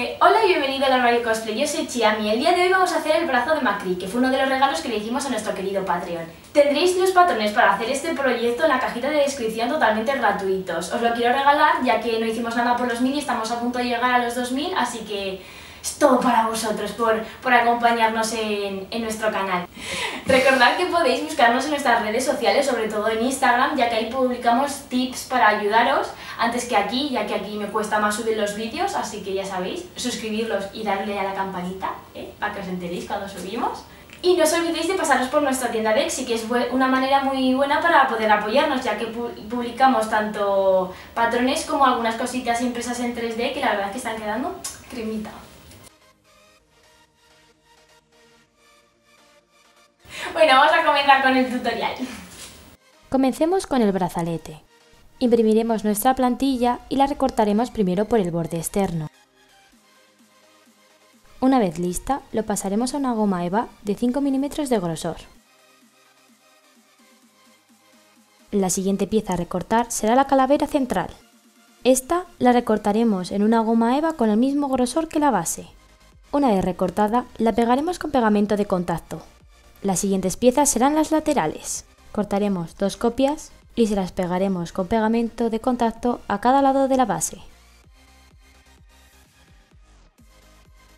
Eh, hola y bienvenido al armario cosplay, yo soy Chiami. El día de hoy vamos a hacer el brazo de Macri, que fue uno de los regalos que le hicimos a nuestro querido Patreon. Tendréis los patrones para hacer este proyecto en la cajita de descripción totalmente gratuitos. Os lo quiero regalar ya que no hicimos nada por los mini, estamos a punto de llegar a los 2000, así que es todo para vosotros por, por acompañarnos en, en, nuestro canal. Recordad que podéis buscarnos en nuestras redes sociales, sobre todo en Instagram, ya que ahí publicamos tips para ayudaros antes que aquí, ya que aquí me cuesta más subir los vídeos, así que ya sabéis, suscribirlos y darle a la campanita ¿eh? para que os enteréis cuando subimos. Y no os olvidéis de pasaros por nuestra tienda de Exi, que es una manera muy buena para poder apoyarnos, ya que publicamos tanto patrones como algunas cositas impresas en 3D que la verdad es que están quedando cremita. Bueno, vamos a comenzar con el tutorial. Comencemos con el brazalete. Imprimiremos nuestra plantilla y la recortaremos primero por el borde externo. Una vez lista, lo pasaremos a una goma eva de 5 milímetros de grosor. La siguiente pieza a recortar será la calavera central. Esta la recortaremos en una goma eva con el mismo grosor que la base. Una vez recortada, la pegaremos con pegamento de contacto. Las siguientes piezas serán las laterales. Cortaremos dos copias y se las pegaremos con pegamento de contacto a cada lado de la base.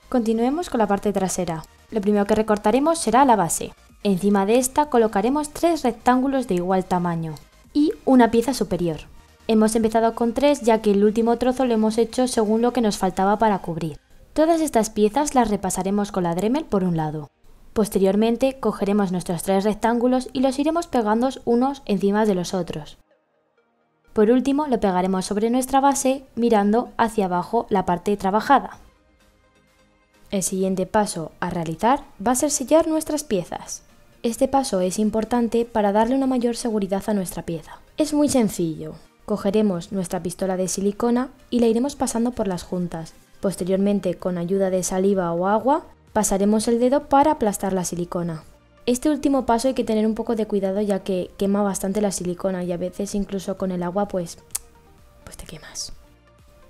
Continuemos con la parte trasera. Lo primero que recortaremos será la base. Encima de esta colocaremos tres rectángulos de igual tamaño y una pieza superior. Hemos empezado con tres ya que el último trozo lo hemos hecho según lo que nos faltaba para cubrir. Todas estas piezas las repasaremos con la Dremel por un lado. Posteriormente cogeremos nuestros tres rectángulos y los iremos pegando unos encima de los otros. Por último lo pegaremos sobre nuestra base mirando hacia abajo la parte trabajada. El siguiente paso a realizar va a ser sellar nuestras piezas. Este paso es importante para darle una mayor seguridad a nuestra pieza. Es muy sencillo. Cogeremos nuestra pistola de silicona y la iremos pasando por las juntas. Posteriormente, con ayuda de saliva o agua, Pasaremos el dedo para aplastar la silicona. Este último paso hay que tener un poco de cuidado ya que quema bastante la silicona y a veces incluso con el agua pues, pues te quemas.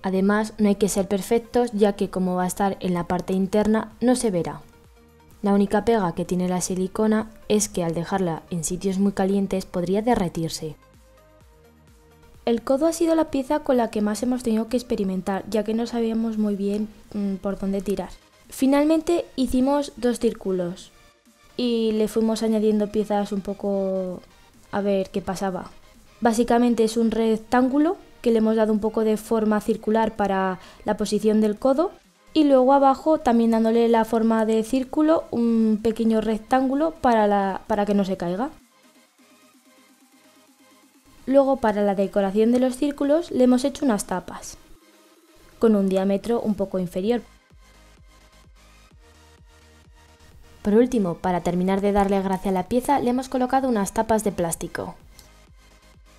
Además no hay que ser perfectos ya que como va a estar en la parte interna no se verá. La única pega que tiene la silicona es que al dejarla en sitios muy calientes podría derretirse. El codo ha sido la pieza con la que más hemos tenido que experimentar ya que no sabíamos muy bien mm, por dónde tirar. Finalmente hicimos dos círculos y le fuimos añadiendo piezas un poco a ver qué pasaba. Básicamente es un rectángulo que le hemos dado un poco de forma circular para la posición del codo y luego abajo también dándole la forma de círculo un pequeño rectángulo para, para que no se caiga. Luego para la decoración de los círculos le hemos hecho unas tapas con un diámetro un poco inferior Por último, para terminar de darle gracia a la pieza, le hemos colocado unas tapas de plástico.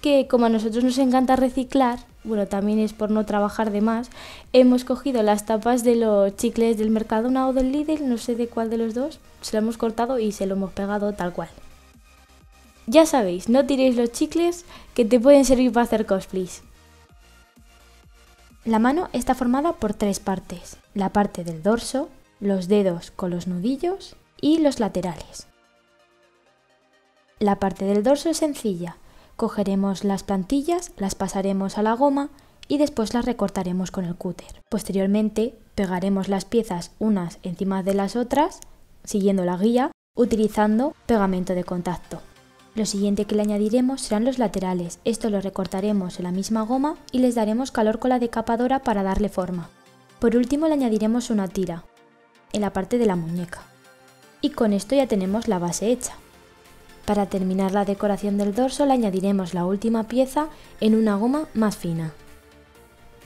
Que como a nosotros nos encanta reciclar, bueno, también es por no trabajar de más, hemos cogido las tapas de los chicles del Mercadona o del Lidl, no sé de cuál de los dos, se lo hemos cortado y se lo hemos pegado tal cual. Ya sabéis, no tiréis los chicles que te pueden servir para hacer cosplays. La mano está formada por tres partes, la parte del dorso, los dedos con los nudillos y los laterales. La parte del dorso es sencilla. Cogeremos las plantillas, las pasaremos a la goma y después las recortaremos con el cúter. Posteriormente pegaremos las piezas unas encima de las otras, siguiendo la guía, utilizando pegamento de contacto. Lo siguiente que le añadiremos serán los laterales. Esto lo recortaremos en la misma goma y les daremos calor con la decapadora para darle forma. Por último le añadiremos una tira en la parte de la muñeca y con esto ya tenemos la base hecha. Para terminar la decoración del dorso le añadiremos la última pieza en una goma más fina.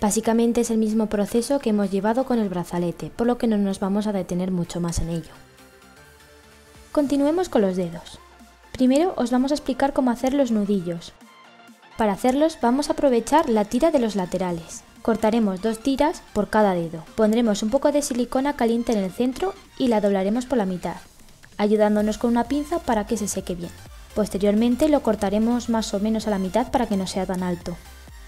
Básicamente es el mismo proceso que hemos llevado con el brazalete, por lo que no nos vamos a detener mucho más en ello. Continuemos con los dedos. Primero os vamos a explicar cómo hacer los nudillos. Para hacerlos vamos a aprovechar la tira de los laterales. Cortaremos dos tiras por cada dedo. Pondremos un poco de silicona caliente en el centro y la doblaremos por la mitad, ayudándonos con una pinza para que se seque bien. Posteriormente lo cortaremos más o menos a la mitad para que no sea tan alto.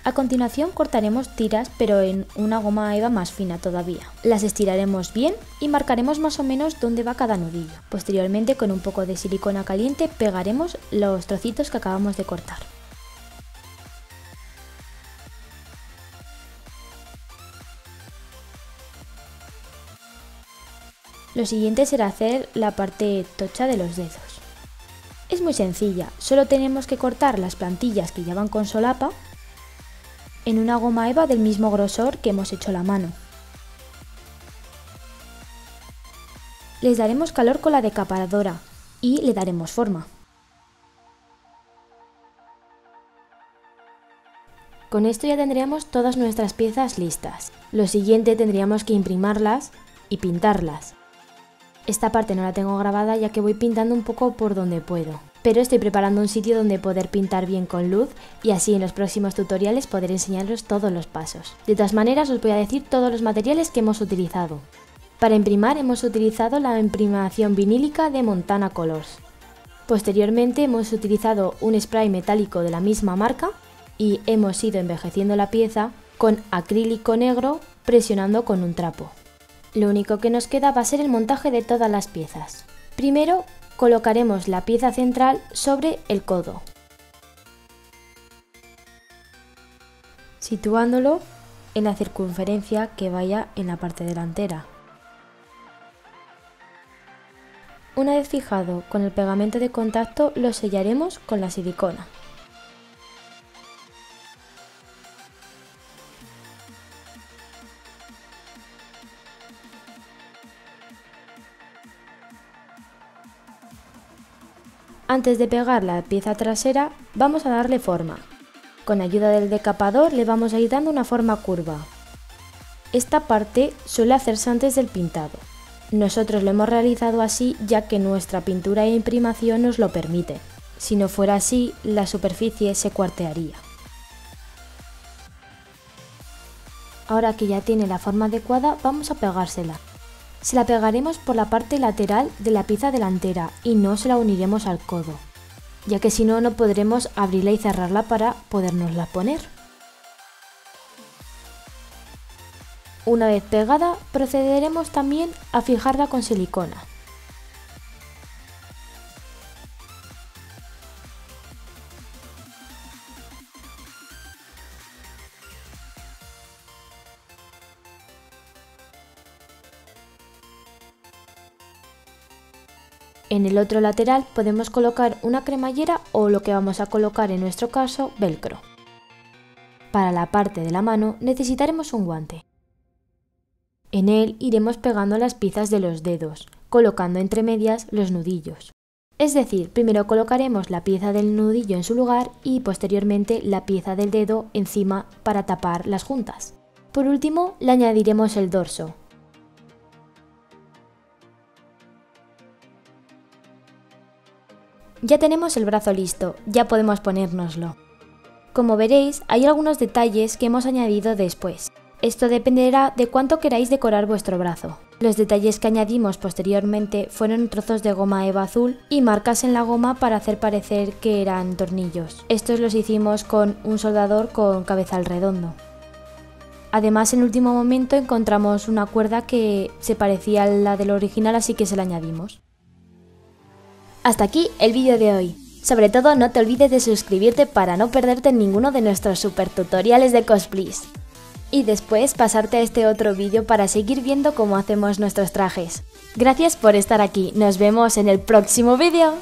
A continuación cortaremos tiras pero en una goma eva más fina todavía. Las estiraremos bien y marcaremos más o menos dónde va cada nudillo. Posteriormente con un poco de silicona caliente pegaremos los trocitos que acabamos de cortar. Lo siguiente será hacer la parte tocha de los dedos. Es muy sencilla, solo tenemos que cortar las plantillas que ya van con solapa en una goma eva del mismo grosor que hemos hecho la mano. Les daremos calor con la decapadora y le daremos forma. Con esto ya tendríamos todas nuestras piezas listas. Lo siguiente tendríamos que imprimarlas y pintarlas. Esta parte no la tengo grabada ya que voy pintando un poco por donde puedo. Pero estoy preparando un sitio donde poder pintar bien con luz y así en los próximos tutoriales poder enseñaros todos los pasos. De todas maneras os voy a decir todos los materiales que hemos utilizado. Para imprimar hemos utilizado la imprimación vinílica de Montana Colors. Posteriormente hemos utilizado un spray metálico de la misma marca y hemos ido envejeciendo la pieza con acrílico negro presionando con un trapo. Lo único que nos queda va a ser el montaje de todas las piezas. Primero colocaremos la pieza central sobre el codo, situándolo en la circunferencia que vaya en la parte delantera. Una vez fijado con el pegamento de contacto lo sellaremos con la silicona. Antes de pegar la pieza trasera, vamos a darle forma. Con ayuda del decapador le vamos a ir dando una forma curva. Esta parte suele hacerse antes del pintado. Nosotros lo hemos realizado así ya que nuestra pintura e imprimación nos lo permite. Si no fuera así, la superficie se cuartearía. Ahora que ya tiene la forma adecuada, vamos a pegársela. Se la pegaremos por la parte lateral de la pieza delantera y no se la uniremos al codo, ya que si no no podremos abrirla y cerrarla para podernosla poner. Una vez pegada, procederemos también a fijarla con silicona. En el otro lateral podemos colocar una cremallera o lo que vamos a colocar en nuestro caso, velcro. Para la parte de la mano necesitaremos un guante. En él iremos pegando las piezas de los dedos, colocando entre medias los nudillos. Es decir, primero colocaremos la pieza del nudillo en su lugar y posteriormente la pieza del dedo encima para tapar las juntas. Por último, le añadiremos el dorso, Ya tenemos el brazo listo, ya podemos ponérnoslo. Como veréis, hay algunos detalles que hemos añadido después. Esto dependerá de cuánto queráis decorar vuestro brazo. Los detalles que añadimos posteriormente fueron trozos de goma eva azul y marcas en la goma para hacer parecer que eran tornillos. Estos los hicimos con un soldador con cabezal redondo. Además, en último momento encontramos una cuerda que se parecía a la del original, así que se la añadimos. Hasta aquí el vídeo de hoy. Sobre todo no te olvides de suscribirte para no perderte ninguno de nuestros super tutoriales de cosplays. Y después pasarte a este otro vídeo para seguir viendo cómo hacemos nuestros trajes. Gracias por estar aquí, nos vemos en el próximo vídeo.